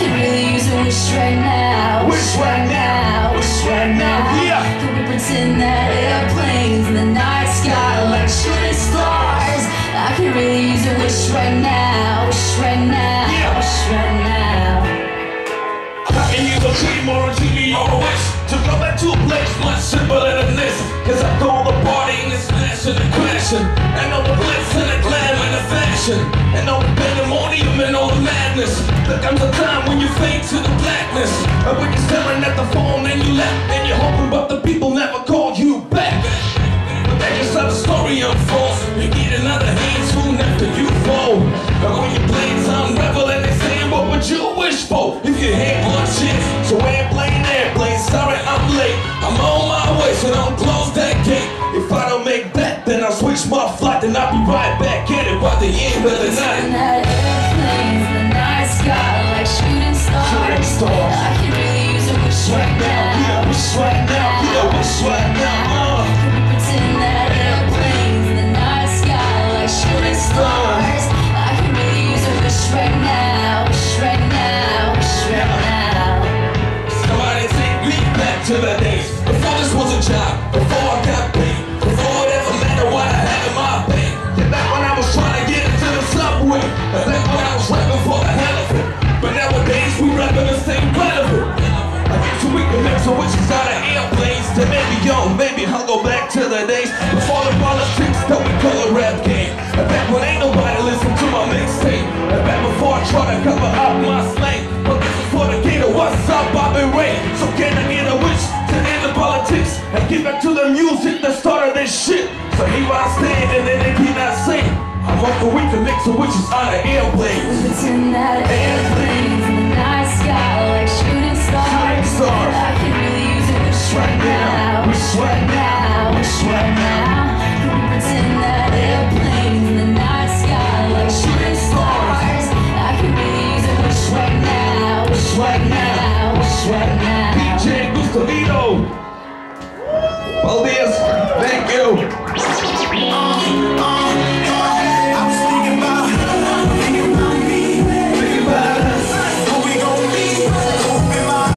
could really use a wish right now. Wish right now. Wish right now. Yeah. Could we pretend that airplanes in the night sky are like shooting stars? I could really use a wish right now. Wish right now. Yeah. Wish right now. How can you go dream or a dream or a wish To go back to a place much simpler than this Cause after all the partying and smashing and crashing And all the glitz and the glam and the fashion And all There comes a time when you fade to the blackness. And when you're staring at the phone and you left And you're hoping but the people never call you back. But that's just how the story unfolds You get another hand soon after you fall. And when you play some rebel and they saying what would you wish for If you had one chance? So airplane, airplane, sorry I'm late. I'm on my way so don't close that gate. If I don't make that then I'll switch my flight Then I'll be right back at it by the end of the night Stars. I could really use a wish right now. Yeah, wish right now, yeah, wish right now uh. Could we pretend that airplanes in the night sky like shooting stars? I could really use a wish right now. Wish right now. Wish right now. Somebody take me back to the days Before this was a job, before wishes out of airplanes To maybe young, maybe I'll go back to the days Before the politics that we call a rap game. And back when ain't nobody listen to my mixtape. And back before I try to cover up my slang But this is for Decatur, what's up, Bobby Ray? So can I get a wish to end the politics And get back to the music that started this shit? So here I stand and then they cannot sing I'm off the week to make some wishes out of airplanes Pretend that airplanes right now. Right now. DJ thank you